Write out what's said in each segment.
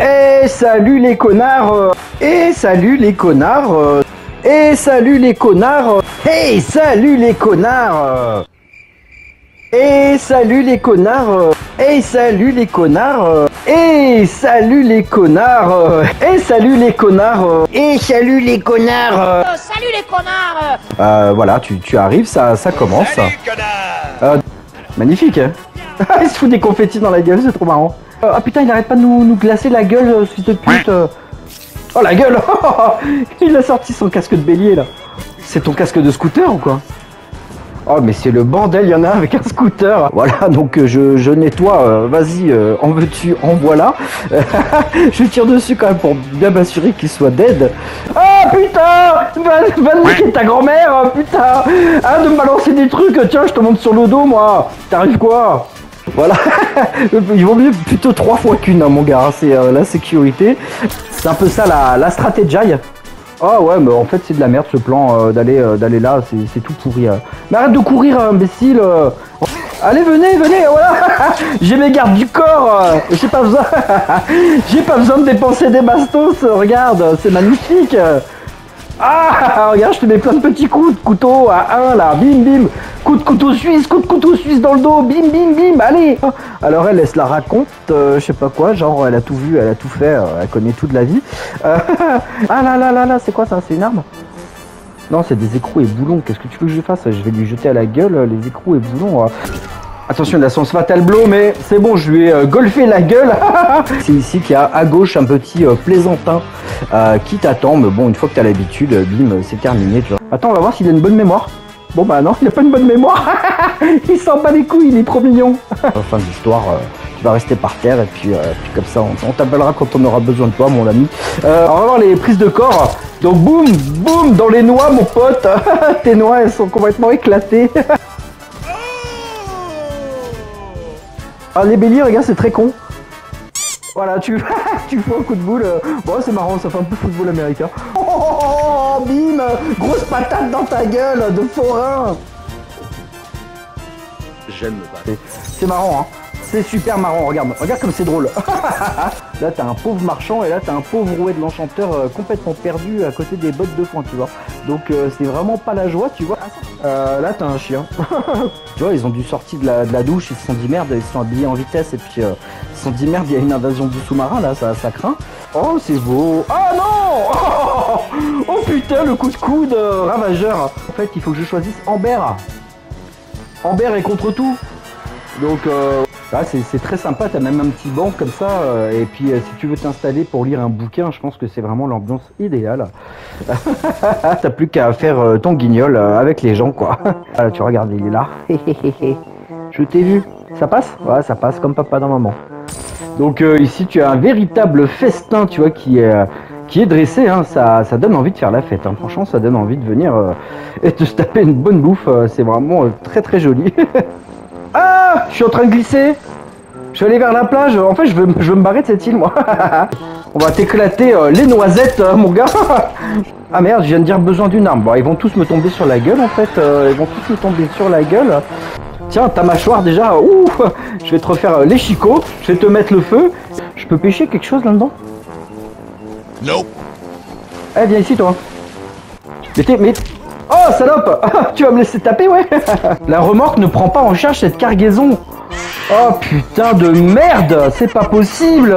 Eh salut les connards Eh salut les connards Eh salut les connards Hey salut les connards Eh salut les connards Eh salut les connards Eh salut les connards Eh salut les connards Eh salut les connards Salut les connards Euh voilà, tu, tu arrives, ça, ça commence. Euh, magnifique hein Il se fout des confettis dans la gueule, c'est trop marrant. Euh, ah putain, il arrête pas de nous, nous glacer la gueule, euh, ce fils de pute. euh. Oh la gueule Il a sorti son casque de bélier là. C'est ton casque de scooter ou quoi? Oh mais c'est le bordel, il y en a avec un scooter. Voilà, donc euh, je, nettoie, euh, vas-y, euh, en veux-tu, en voilà. je tire dessus quand même pour bien m'assurer qu'il soit dead. Oh putain Va, va niquer ta grand-mère, euh, putain Hein, de me balancer des trucs, tiens, je te monte sur le dos, moi T'arrives quoi? Voilà, il vaut mieux plutôt trois fois qu'une, hein, mon gars, hein, c'est la sécurité. C'est un peu ça la, la stratégie. Ah ouais, mais en fait c'est de la merde ce plan euh, d'aller euh, d'aller là, c'est tout pourri. euh. Mais arrête de courir, imbécile. euh. Allez, venez, venez, voilà. J'ai mes gardes du corps. J'ai pas besoin. J'ai pas besoin de dépenser des bastos. Regarde, c'est magnifique. Ah, regarde, je te mets plein de petits coups de couteau à un là, bim bim, coup de couteau suisse, coup de couteau suisse dans le dos, bim bim bim, allez. Alors elle, elle se la raconte, euh, je sais pas quoi, genre elle a tout vu, elle a tout fait, euh, elle connaît tout de la vie. Euh, ah là là là là, c'est quoi ça? C'est une arme? Non, c'est des écrous et boulons, qu'est-ce que tu veux que je fasse? Je vais lui jeter à la gueule les écrous et boulons. Attention, il a son fatal blow, mais c'est bon, je lui ai euh, golfé la gueule. c'est ici qu'il y a à gauche un petit euh, plaisantin euh, qui t'attend, mais bon, une fois que t'as l'habitude, bim, c'est terminé, tu vois. Attends, on va voir s'il a une bonne mémoire. Bon bah non, il a pas une bonne mémoire. il s'en bat les couilles, il est trop mignon. fin de l'histoire, tu vas rester par terre et puis, comme ça, on, on t'appellera quand on aura besoin de toi, mon ami. On va voir les prises de corps. Donc boum, boum, dans les noix, mon pote. Tes noix, elles sont complètement éclatées. Ah, les béliers, regarde, c'est très con. Voilà, tu, tu fais un coup de boule. euh, Bon, c'est marrant, ça fait un peu football américain. Oh, oh, oh, oh, bim Grosse patate dans ta gueule de forain J'aime me battre. C'est marrant, hein c'est super marrant, regarde, regarde comme c'est drôle. là t'as un pauvre marchand et là t'as un pauvre rouet de l'enchanteur euh, complètement perdu à côté des bottes de foin, tu vois. Donc euh, c'est vraiment pas la joie, tu vois. Euh, là t'as un chien. tu vois, ils ont dû sortir de la, douche, ils se sont dit merde, ils se sont habillés en vitesse et puis ils se sont dit merde, il y a une invasion du sous-marin là, ça, craint. Oh c'est beau. Ah non Oh putain, le coup de coude ravageur. En fait, il faut que je choisisse Amber. Amber est contre tout. Donc euh, là c'est très sympa, t'as même un petit banc comme ça, euh, et puis euh, si tu veux t'installer pour lire un bouquin, je pense que c'est vraiment l'ambiance idéale. t'as plus qu'à faire euh, ton guignol avec les gens quoi. Ah, tu regardes, il est là. je t'ai vu. Ça passe? Ouais, ça passe comme papa dans maman. Donc ici tu as un véritable festin, tu vois, qui est, dressé, hein. ça, donne envie de faire la fête. hein. Franchement, ça donne envie de venir et de se taper une bonne bouffe. c'est vraiment très très joli. Ah Je suis en train de glisser Je vais aller vers la plage. En fait, je veux, je veux me barrer de cette île, moi. On va t'éclater euh, les noisettes, euh, mon gars. ah merde, je viens de dire besoin d'une arme. Bon, ils vont tous me tomber sur la gueule, en fait. euh, ils vont tous me tomber sur la gueule. Tiens, ta mâchoire déjà, ouh Je vais te refaire les chicots, je vais te mettre le feu. Je peux pêcher quelque chose là-dedans? Nope. Eh, viens ici, toi. Mais t'es... Mais... Oh, salope Ah, Tu vas me laisser taper, ouais La remorque ne prend pas en charge cette cargaison. Oh, putain de merde C'est pas possible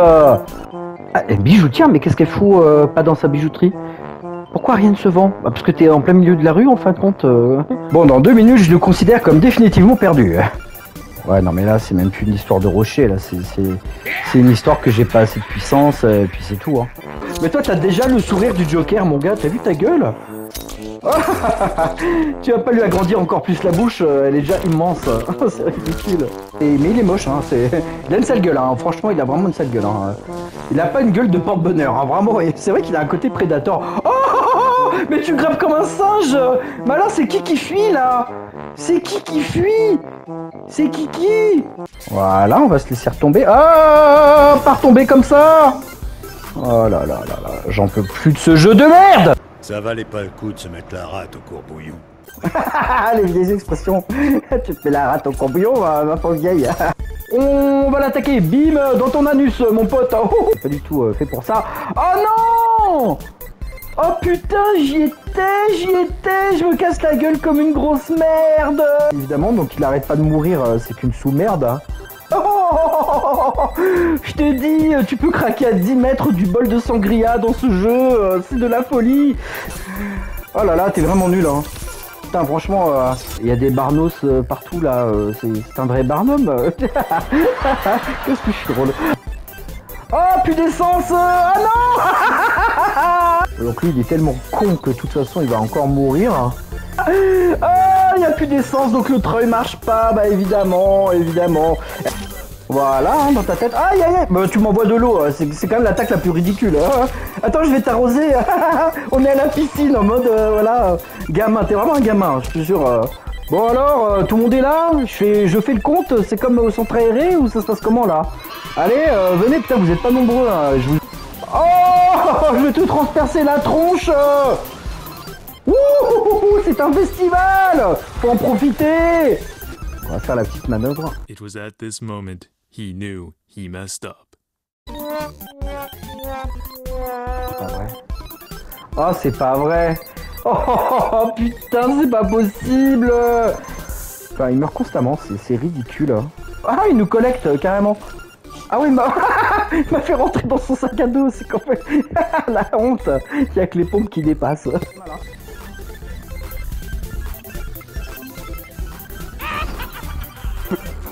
ah, et bijoutière, mais qu'est-ce qu'elle fout euh, pas dans sa bijouterie pourquoi rien ne se vend bah, Parce que t'es en plein milieu de la rue en fin de compte. euh. Bon, dans deux minutes, je le considère comme définitivement perdu. Ouais, non, mais là, c'est même plus une histoire de rocher, là, c'est une histoire que j'ai pas assez de puissance, et puis c'est tout, hein. Mais toi, t'as déjà le sourire du Joker, mon gars, t'as vu ta gueule Tu vas pas lui agrandir encore plus la bouche, euh, elle est déjà immense, c'est ridicule. Mais il est moche, hein, c'est... il a une sale gueule, hein. franchement, il a vraiment une sale gueule. Hein. Il a pas une gueule de porte-bonheur, hein, vraiment, c'est vrai qu'il a un côté prédateur. Oh, oh, oh, oh, mais tu grimpes comme un singe Mais alors, c'est qui qui fuit, là? C'est qui qui fuit? C'est Kiki Voilà, on va se laisser retomber. Ah Pas retomber comme ça Oh là là là là, j'en peux plus de ce jeu de merde Ça valait pas le coup de se mettre la rate au courbouillon. Les vieilles expressions. tu te mets la rate au cambouillon, ma, ma pauvre vieille. On va l'attaquer, bim, dans ton anus, mon pote. Pas du tout euh, fait pour ça. Oh non Oh putain, j'y étais, j'y étais, je me casse la gueule comme une grosse merde. Évidemment, donc il arrête pas de mourir, euh, c'est une sous-merde. Oh, je te dis, tu peux craquer à 10 mètres du bol de sangria dans ce jeu, euh, c'est de la folie. Oh là là, t'es vraiment nul, hein. Putain, franchement, euh, il y a des barnos euh, partout là, c'est un vrai barnum. Qu'est-ce que je suis drôle. Oh, plus d'essence Ah non Donc lui, il est tellement con que de toute façon, il va encore mourir. Ah, il n'y a plus d'essence, donc le treuil marche pas, bah évidemment, évidemment. Voilà, hein, dans ta tête. Aïe aïe aïe Bah tu m'envoies de l'eau, euh, c'est quand même l'attaque la plus ridicule. hein. Attends, je vais t'arroser. On est à la piscine en mode, euh, voilà, gamin. T'es vraiment un gamin, je te jure. euh. Bon alors, euh, tout le monde est là je fais, je fais le compte, c'est comme au centre aéré ou ça se passe comment là? Allez, euh, venez, putain, vous êtes pas nombreux. hein, je vous... Oh Je vais te transpercer la tronche c'est un festival Faut en profiter On va faire la petite manœuvre. It was at this moment he knew he messed up. C'est pas vrai. Oh, c'est pas vrai. Oh, oh, oh, oh, putain, c'est pas possible. Enfin, il meurt constamment, c'est- c'est ridicule. hein. Ah, il nous collecte euh, carrément. Ah oui, il m'a il m'a fait rentrer dans son sac à dos, c'est quand même la honte. Il y a que les pompes qui dépassent.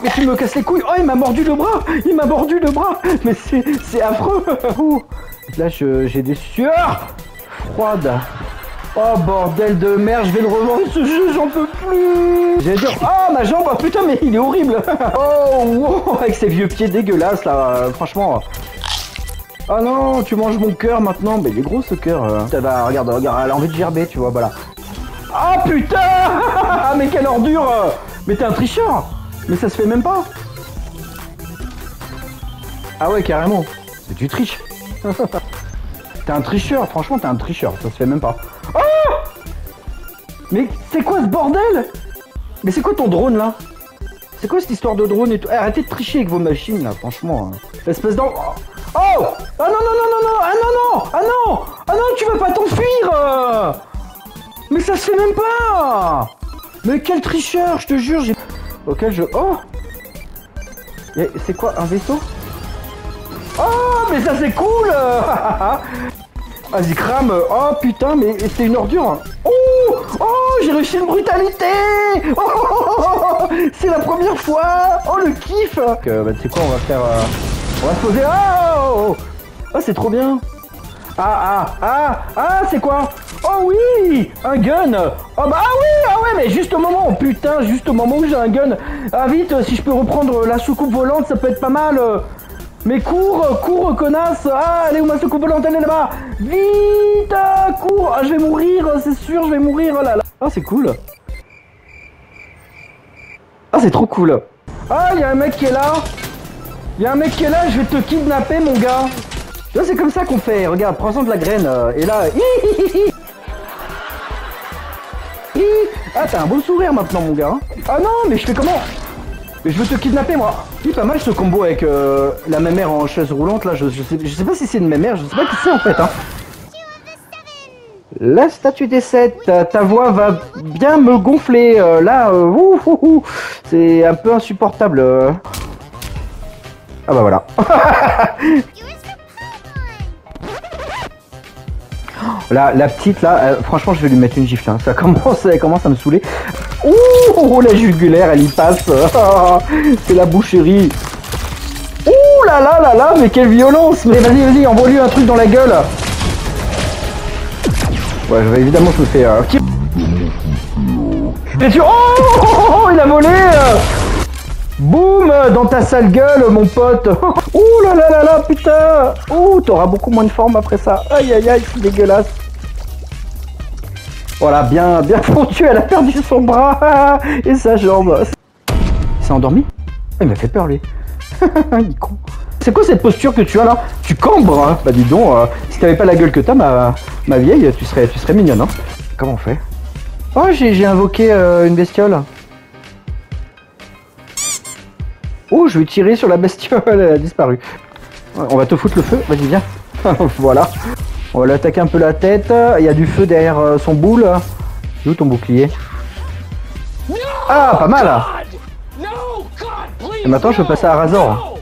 Mais tu me casses les couilles. Oh, il m'a mordu le bras. Il m'a mordu le bras. Mais c'est affreux. Là, j'ai des sueurs froides. Oh, bordel de merde, je vais le revendre ce jeu, j'en peux plus. J'allais dire, oh, ma jambe, oh putain, mais il est horrible. Oh, wow, avec ses vieux pieds dégueulasses, là, franchement... Oh non, tu manges mon cœur maintenant, mais il est gros ce cœur. regarde, regarde, elle a envie de gerber, tu vois, voilà. Oh putain. Mais quelle ordure. Mais t'es un tricheur Mais ça se fait même pas Ah ouais, carrément. Mais tu triches. t'es un tricheur, franchement, t'es un tricheur, ça se fait même pas. Oh Mais c'est quoi ce bordel? Mais c'est quoi ton drone là? C'est quoi cette histoire de drone et tout? Eh, Arrêtez de tricher avec vos machines là, franchement. hein. Espèce d'en... Oh Ah non, non, non, non, non Ah non, non Ah non Ah non, tu vas pas t'enfuir euh Mais ça se fait même pas Mais quel tricheur, je te jure, j'ai... Auquel je... Oh C'est quoi, un vaisseau Oh, mais ça c'est cool Vas-y, crame. Oh putain, mais c'est une ordure. Oh Oh, j'ai réussi une brutalité Oh, oh, oh, oh, oh, C'est la première fois. Oh, le kiff euh, bah, sais quoi, on va faire... euh, On va se poser... Oh, oh, oh. Ah, c'est trop bien. Ah, ah, ah Ah, c'est quoi Oh oui Un gun. Oh bah ah oui Ah ouais, mais juste au moment, putain, juste au moment où j'ai un gun. Ah vite, si je peux reprendre la soucoupe volante, ça peut être pas mal. Mais cours, cours, connasse. Ah, est où ma soucoupe volante? Elle est là-bas. Vite Cours. Ah, Je vais mourir, c'est sûr, je vais mourir. Oh là là. Ah, c'est cool. Ah, c'est trop cool. Ah, il y a un mec qui est là. Il y a un mec qui est là, je vais te kidnapper, mon gars. Là, c'est comme ça qu'on fait. Regarde, prends-en de la graine. euh, et là... Ah, t'as un beau sourire maintenant, mon gars. hein. Ah non, mais je fais comment? Mais je veux te kidnapper moi C'est pas mal ce combo avec euh, la mémère en chaise roulante là, je, je, sais, je sais pas si c'est une mémère, je sais pas qui c'est en fait hein. La statue des 7, ta, voix va bien me gonfler euh, là, euh, c'est un peu insupportable. euh. Ah bah voilà. La, la petite là, franchement je vais lui mettre une gifle, hein. ça, commence, commence à me saouler. Ouh, la jugulaire elle y passe, c'est la boucherie. Ouh là là là là, mais quelle violence Mais vas-y, vas-y, envoie-lui un truc dans la gueule Ouais, je vais évidemment je me tu... Oh, oh, oh, oh, il a volé euh. Boum Dans ta sale gueule, mon pote Ouh là là là là, putain Ouh, t'auras beaucoup moins de forme après ça. Aïe aïe aïe, c'est dégueulasse. Voilà, bien, bien fondu, elle a perdu son bras et sa jambe. Il s'est endormi? Il m'a fait peur, lui. Il. C'est quoi cette posture que tu as là? Tu cambres, hein Bah dis donc, euh, si t'avais pas la gueule que t'as, ma, vieille, tu serais, mignonne, hein Comment on fait? Oh, j'ai j'ai invoqué euh, une bestiole. Oh, je vais tirer sur la bestiole, elle a disparu. On va te foutre le feu, vas-y viens. voilà. On va lui attaquer un peu la tête. Il y a du feu derrière euh, son boule. Où ton bouclier Ah, pas mal Et maintenant, je peux passer à Razor.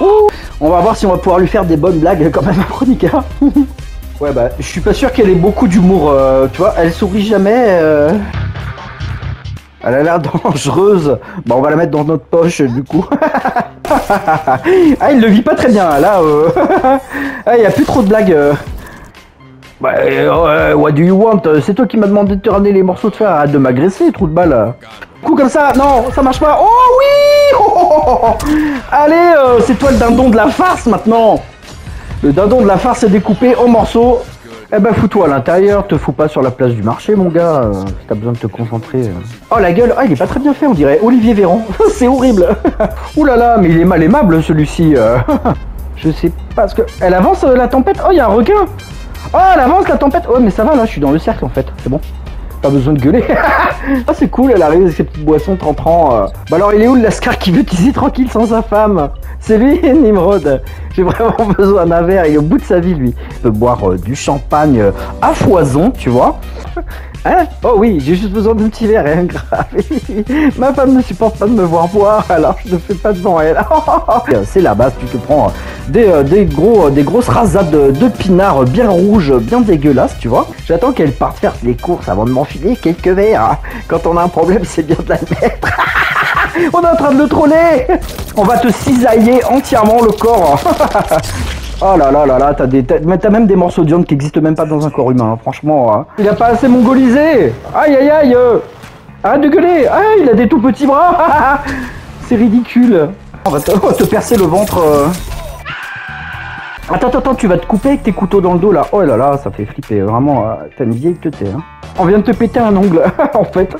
Ouh, on va voir si on va pouvoir lui faire des bonnes blagues quand même à Chronica. ouais, bah, je suis pas sûr qu'elle ait beaucoup d'humour, euh, tu vois, elle sourit jamais. euh. Elle a l'air dangereuse. Bah, on va la mettre dans notre poche, du coup. ah, il le vit pas très bien, là. euh. ah, il y a plus trop de blagues. euh. Bah, euh, what do you want? C'est toi qui m'as demandé de te ramener les morceaux de fer. Arrête de m'agresser, trou de balle. Coup comme ça, non, ça marche pas. Oh oui Oh, oh. Allez, c'est toi le dindon de la farce maintenant. Le dindon de la farce est découpé en morceaux. Eh ben fous-toi à l'intérieur, te fous pas sur la place du marché mon gars, euh, t'as besoin de te concentrer. euh. Oh la gueule, ah il est pas très bien fait on dirait Olivier Véran, c'est horrible. Ouh là là, mais il est mal aimable celui-ci. euh. Je sais pas ce que... Elle avance euh, la tempête Oh il y un requin Oh elle avance la tempête Oh mais ça va là, je suis dans le cercle en fait, c'est bon. Pas besoin de gueuler. ah c'est cool, elle arrive avec ses petites boissons 30 Bah alors il est où le Lascar qui veut teaser tranquille sans sa femme? C'est lui Nimrod. J'ai vraiment besoin d'un verre, il est au bout de sa vie lui. Il peut boire euh, du champagne euh, à foison, tu vois. Hein Oh oui, j'ai juste besoin d'un petit verre, hein, grave. Ma femme ne supporte pas de me voir boire, alors je ne fais pas devant elle. C'est la base, tu te prends euh, des, euh, des, gros, euh, grosses rasades de, de pinards bien rouges, bien dégueulasses, tu vois. J'attends qu'elle parte faire les courses avant de m'enfiler quelques verres. Quand on a un problème, c'est bien de la mettre. on est en train de le troller On va te cisailler entièrement le corps. Oh là là là là, t'as des, t'as même des morceaux de viande qui existent même pas dans un corps humain, hein, franchement. hein. Il a pas assez mongolisé Aïe aïe aïe euh. Arrête de gueuler il a des tout petits bras C'est ridicule on va, te, on va te percer le ventre. euh. Attends, attends, attends, tu vas te couper avec tes couteaux dans le dos là. Oh là là, ça fait flipper, vraiment. euh, T'as une vieille teuté, hein. On vient de te péter un ongle, en fait.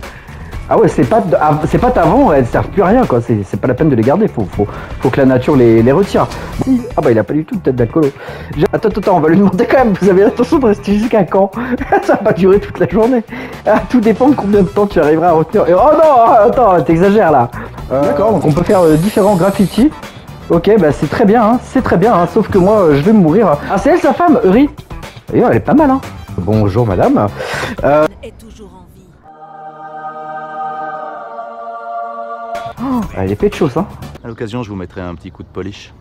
Ah ouais, c'est pas ah, c'est pas avant, elles servent plus à rien quoi, c'est c'est pas la peine de les garder, faut, faut, faut que la nature les, les retire. Ah bah il a pas du tout de tête d'alcoolo. J'ai- Attends, attends, attends, on va lui demander quand même, vous avez l'intention de rester jusqu'à quand? Ça va pas durer toute la journée. Ah, tout dépend de combien de temps tu arriveras à retenir. Et- Oh non, attends, t'exagères là. Euh, D'accord, donc on peut faire euh, différents graffitis. Ok, bah c'est très bien, hein, c'est très bien, hein, sauf que moi euh, je vais mourir. Ah c'est elle sa femme, Uri? D'ailleurs elle est pas mal hein. Bonjour madame. Euh, elle est pécho hein. À l'occasion, je vous mettrai un petit coup de polish.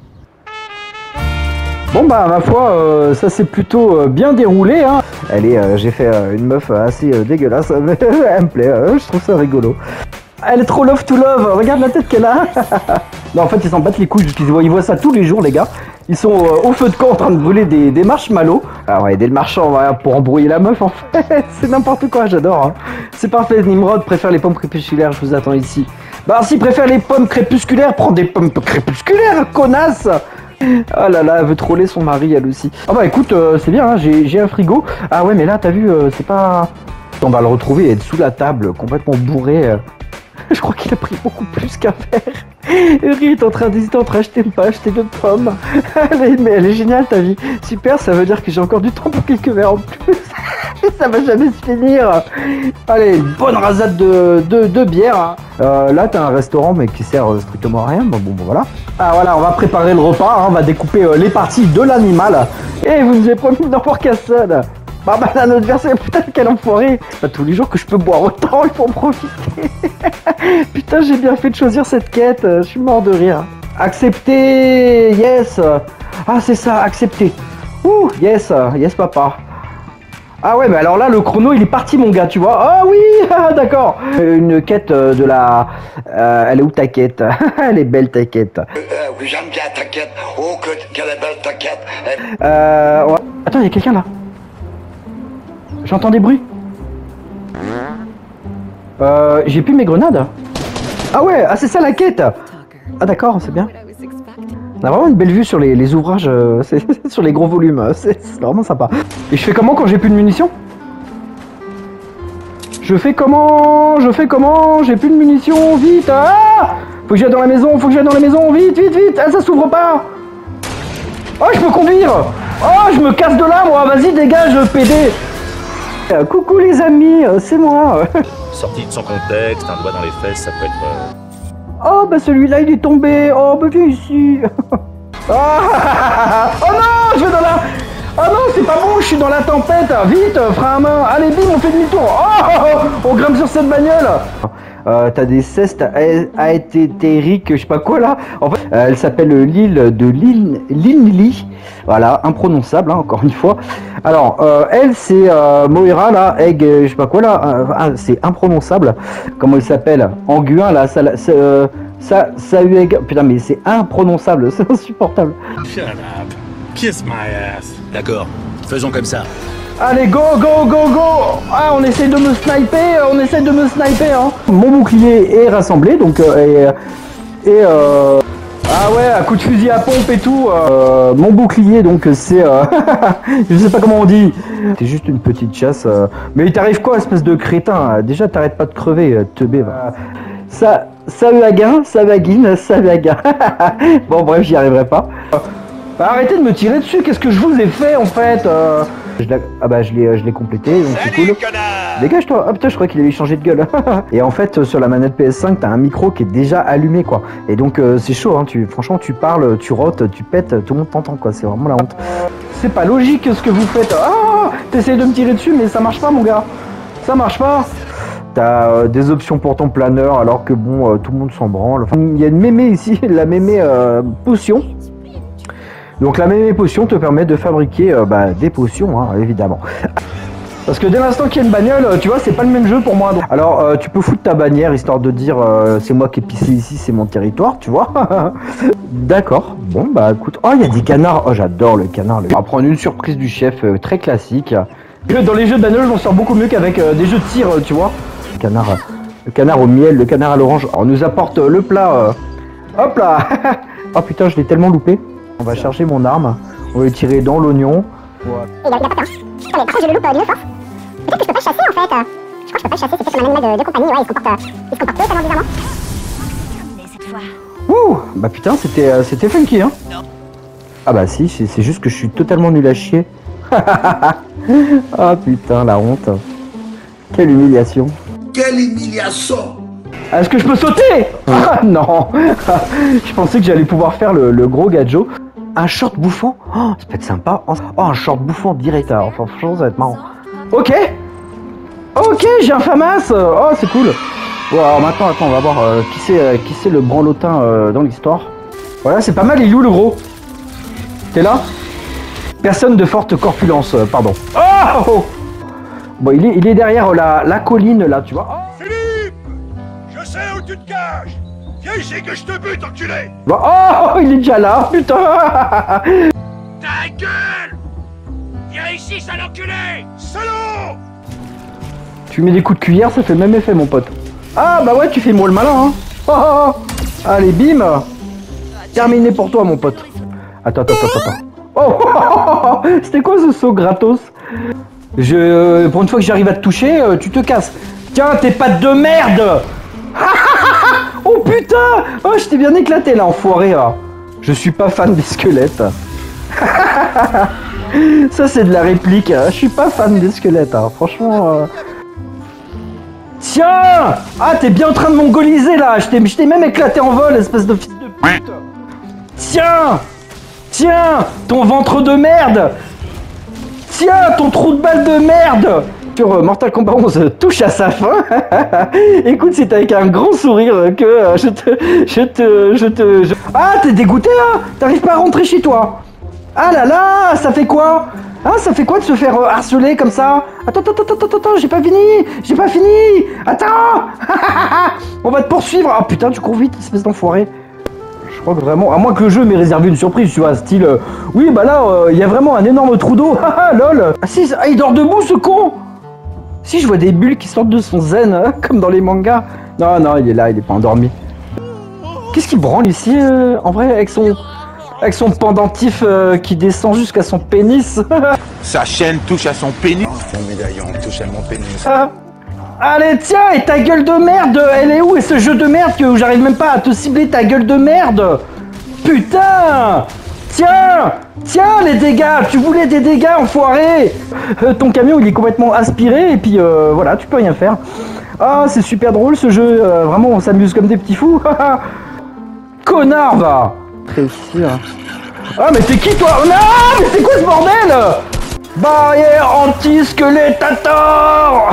Bon bah ma foi, euh, ça s'est plutôt euh, bien déroulé. Hein. Est, euh, j'ai fait une meuf assez dégueulasse, mais elle me plaît, je trouve ça rigolo. Elle est trop love to love, regarde la tête qu'elle a. non en fait ils s'en battent les couilles, qu'ils voient, ils voient ça tous les jours les gars. Ils sont au feu de camp en train de brûler des, des marshmallows. Ah ouais, des marchands voilà, pour embrouiller la meuf en fait. C'est n'importe quoi, j'adore. hein. C'est parfait, Nimrod préfère les pommes crépusculaires, je vous attends ici. Bah s'il préfère les pommes crépusculaires, prends des pommes crépusculaires, connasse Ah là là, elle veut troller son mari elle aussi. Ah bah écoute, euh, c'est bien, hein, j'ai un frigo. Ah ouais, mais là, t'as vu, euh, c'est pas... On va le retrouver, être sous la table, complètement bourré. euh. Je crois qu'il a pris beaucoup plus qu'un verre. Uri est en train d'hésiter entre acheter pas acheter de pommes. Est, mais elle est géniale ta vie. Super, ça veut dire que j'ai encore du temps pour quelques verres en plus. Ça va jamais se finir. Allez, une bonne rasade de, de, de bière. hein. Euh, là, t'as un restaurant mais qui sert euh, strictement à rien. Bon, bon, voilà. Ah voilà, on va préparer le repas. hein. On va découper euh, les parties de l'animal. Et vous nous avez promis d'en voir qu'un seul. Bah bah notre verset, putain quel enfoiré C'est pas tous les jours que je peux boire autant, il faut en profiter Putain j'ai bien fait de choisir cette quête, euh, je suis mort de rire. Accepter Yes Ah c'est ça, accepter Ouh, yes, yes papa ah ouais, mais alors là, le chrono, il est parti, mon gars, tu vois. Ah oui, ah, d'accord. Une quête euh, de la... euh, elle est où ta quête? Elle est belle, ta quête. Euh, oui, j'aime bien ta quête. Oh, que, quelle est belle ta quête. Euh... ouais. Attends, il y a quelqu'un là. J'entends des bruits. Euh... J'ai plus mes grenades. Ah ouais, ah c'est ça la quête Ah d'accord, c'est bien. On a vraiment une belle vue sur les, ouvrages, euh, sur les gros volumes, euh, c'est vraiment sympa. Et je fais comment quand j'ai plus de munitions? Je fais comment Je fais comment J'ai plus de munitions, vite Ah Faut que j'aille dans la maison, faut que j'aille dans la maison, vite, vite, vite Ah ça s'ouvre pas Oh je peux conduire Oh je me casse de là moi, vas-y dégage PD Euh, coucou les amis, c'est moi. Sorti de son contexte, un doigt dans les fesses, ça peut être. Oh bah celui-là il est tombé. Oh bah viens ici. Ah, oh non, je vais dans la. Oh non, c'est pas bon, je suis dans la tempête. Vite, frein à main. Allez, bim, on fait demi-tour. Oh, on grimpe sur cette bagnole. Euh, t'as des cestes aéthériques, je sais pas quoi là. En fait, euh, elle s'appelle l'île de l'île Linli. Voilà, imprononçable, hein, encore une fois. Alors, euh, elle, c'est euh, Moira là, Egg, je sais pas quoi là. Euh, ah, c'est imprononçable. Comment elle s'appelle? Anguin là, ça, ça, euh, ça, ça, putain, mais c'est imprononçable, c'est insupportable. Shut up. Kiss my ass. D'accord, faisons comme ça. Allez, go, go, go, go Ah, on essaie de me sniper, on essaie de me sniper, hein Mon bouclier est rassemblé, donc, euh, et, et euh... Ah ouais, à coup de fusil à pompe et tout, euh, mon bouclier, donc, c'est... euh, je sais pas comment on dit C'est juste une petite chasse, euh, mais il t'arrive quoi, espèce de crétin Déjà, t'arrêtes pas de crever, euh, teubé, va. Ça... Ça va gain, ça va guine, ça va gain. bon, bref, j'y arriverai pas. Bah, arrêtez de me tirer dessus, qu'est-ce que je vous ai fait, en fait euh je ah bah je l'ai euh, je l'ai complété donc c'est cool. Dégage-toi Ah putain je crois qu'il avait changé de gueule. Et en fait euh, sur la manette PS5 t'as un micro qui est déjà allumé quoi. Et donc euh, c'est chaud hein, tu, franchement tu parles, tu rotes, tu pètes, tout le monde t'entend quoi, c'est vraiment la honte. C'est pas logique ce que vous faites. Ah T'essayes de me tirer dessus mais ça marche pas mon gars. Ça marche pas. T'as euh, des options pour ton planeur alors que bon euh, tout le monde s'en branle. Enfin, il y a une mémé ici, la mémé euh, potion. Donc la mémé potion te permet de fabriquer euh, bah, des potions, hein, évidemment. Parce que dès l'instant qu'il y a une bagnole, euh, tu vois, c'est pas le même jeu pour moi. Alors, euh, tu peux foutre ta bannière histoire de dire c'est moi qui ai pissé ici, c'est mon territoire, tu vois. D'accord. Bon, bah écoute. Oh, il y a des canards. Oh, j'adore le canard. le- On va prendre une surprise du chef, très classique. Dans les jeux de bagnole, je m'en sors beaucoup mieux qu'avec des jeux de tir, tu vois. Le canard, le canard au miel, le canard à l'orange. On nous apporte le plat. Hop là Oh putain, je l'ai tellement loupé. On va charger mon arme. On va le tirer dans l'oignon. Il a, il a pas peur. Putain, mais par contre, je le loupe euh, d'une force. Peut-être que je peux pas chasser en fait. euh. Je crois que je peux pas chasser, c'est peut-être mon animal de, de compagnie. Ouais, il se comporte, euh, il se comporte totalement bizarrement. Ouh Bah putain, c'était euh, c'était funky, hein Ah bah si, c'est c'est juste que je suis totalement nul à chier. Ah putain, la honte. Quelle humiliation. Quelle humiliation Est-ce que je peux sauter? Ah non Je pensais que j'allais pouvoir faire le, le gros gadjo. Un short bouffant Oh, ça peut être sympa. Oh, un short bouffant direct. alors. Enfin, franchement, ça va être marrant. Ok Ok, j'ai un FAMAS Oh, c'est cool Bon, alors maintenant, attends, on va voir euh, qui c'est euh, qui c'est le branlotin euh, dans l'histoire. Voilà, c'est pas mal, il est où le gros? T'es là? Personne de forte corpulence, pardon. Oh, oh Bon, il est, il est derrière la, la colline, là, tu vois. Oh Philippe Je sais où tu te caches Viens ici que je te bute, enculé Bon, Oh, il est déjà là, putain Ta gueule Viens ici, sale enculé Salaud Tu mets des coups de cuillère, ça fait le même effet, mon pote. Ah, bah ouais, tu fais moi le malin, hein Oh, oh, oh. Allez, bim Terminé pour toi, mon pote. Attends, attends, attends, attends. Oh, oh, oh. C'était quoi ce saut gratos? Je... Pour une fois que j'arrive à te toucher, euh, tu te casses. Tiens, tes pattes de merde Oh putain Oh, je t'ai bien éclaté, là, enfoiré, là. Je suis pas fan des squelettes. Ça, c'est de la réplique. hein. Je suis pas fan des squelettes, hein. franchement... euh. Tiens Ah, t'es bien en train de mongoliser là je t'ai même éclaté en vol, espèce de fils de pute Tiens Tiens Ton ventre de merde Tiens Ton trou de balle de merde Sur euh, Mortal Kombat 11 touche à sa fin. Écoute, c'est avec un grand sourire que euh, je te... Je te... Je te... Ah, t'es dégoûté là T'arrives pas à rentrer chez toi. Ah là là Ça fait quoi? Ah, ça fait quoi de se faire euh, harceler comme ça? Attends, attends, attends, attends, attends, j'ai pas fini J'ai pas fini. Attends On va te poursuivre. Ah putain, tu cours vite, espèce d'enfoiré. Je crois que vraiment, à moins que le jeu m'ait réservé une surprise, tu vois, style... oui, bah là, il y a vraiment un énorme trou d'eau, haha, lol. Ah si, ah, il dort debout, ce con Si, je vois des bulles qui sortent de son zen, hein, comme dans les mangas. Non, non, il est là, il est pas endormi. Qu'est-ce qu'il branle ici, euh, en vrai, avec son... Avec son pendentif euh, qui descend jusqu'à son pénis? Sa chaîne touche à son pénis. Mon médaillon touche à mon pénis. Ah. Allez, tiens, et ta gueule de merde, elle est où Et ce jeu de merde que j'arrive même pas à te cibler ta gueule de merde? Putain Tiens Tiens les dégâts Tu voulais des dégâts, enfoiré Euh, Ton camion il est complètement aspiré et puis euh, voilà, tu peux rien faire. Ah, c'est super drôle ce jeu, euh, vraiment on s'amuse comme des petits fous. Connard va Réussir. Ah mais t'es qui toi? Non mais c'est quoi ce bordel? Barrière anti-squelettator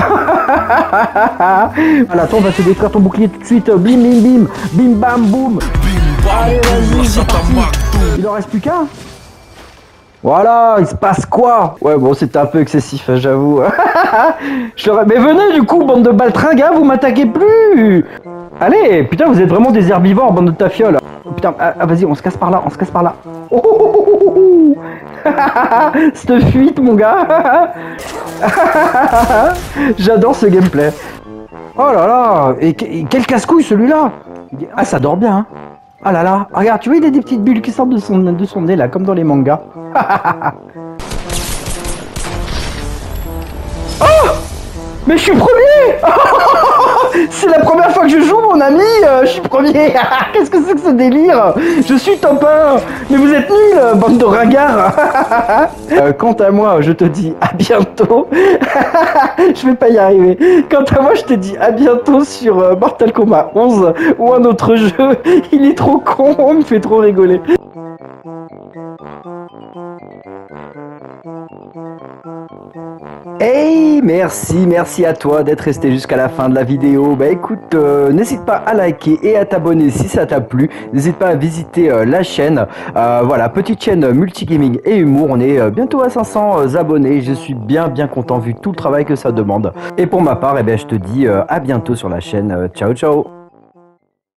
Voilà, toi on va te détruire ton bouclier tout de suite. Bim bim bim, bim bam boum. Allez vas-y. Il en reste plus qu'un voilà, il se passe quoi? Ouais, bon, c'était un peu excessif, hein, j'avoue. Je leur ai- Mais venez, du coup, bande de baltringues, vous m'attaquez plus Allez, putain, vous êtes vraiment des herbivores, bande de tafioles. Oh, putain, ah, ah, vas-y, on se casse par là, on se casse par là. Oh, oh, oh. Cette fuite, mon gars J'adore ce gameplay. Oh là là, et, et quel casse-couille celui-là? Ah, ça dort bien, hein Ah là là, regarde, tu vois, il a des petites bulles qui sortent de son, de son nez, là, comme dans les mangas. oh Mais je suis premier C'est la première fois que je joue, mon ami euh, Je suis premier Qu'est-ce que c'est que ce délire Je suis top 1 Mais vous êtes nuls, bande de ringards Euh, Quant à moi, je te dis à bientôt Je vais pas y arriver. Quant à moi, je te dis à bientôt sur euh, Mortal Kombat 11 ou un autre jeu. Il est trop con, on me fait trop rigoler. Hey, merci, merci à toi d'être resté jusqu'à la fin de la vidéo. Bah écoute, euh, n'hésite pas à liker et à t'abonner si ça t'a plu. N'hésite pas à visiter euh, la chaîne. Euh, voilà, petite chaîne multigaming et humour. On est bientôt à 500 euh, abonnés. Je suis bien, bien content vu tout le travail que ça demande. Et pour ma part, eh bien, je te dis à bientôt sur la chaîne. Ciao, ciao